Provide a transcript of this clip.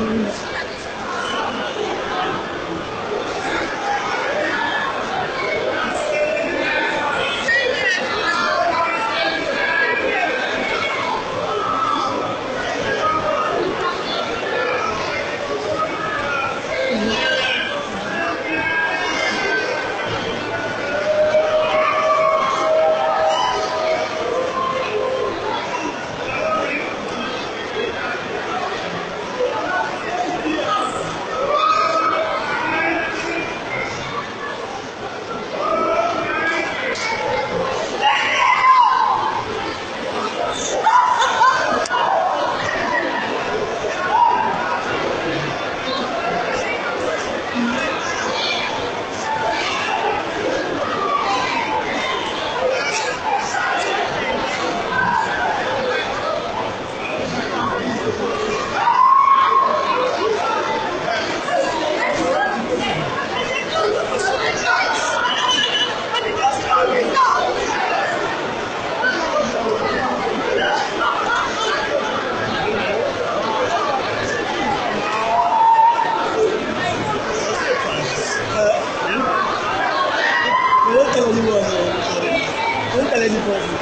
Amen. Tẹ̀lé ní bọ́ọ̀lù ó ń tẹ̀lé ní bọ́ọ̀lù.